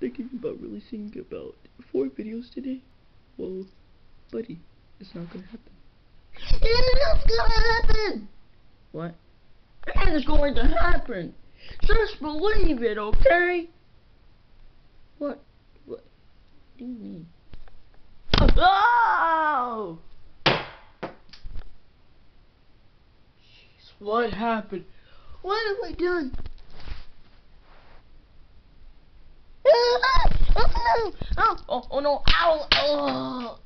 Thinking about releasing about four videos today? Well, buddy, it's not gonna happen. It's gonna happen! What? It is going to happen! Just believe it, okay? What? What do you mean? Oh! Jeez, what happened? What have I done? Oh! Oh, oh, no! Ow! Oh!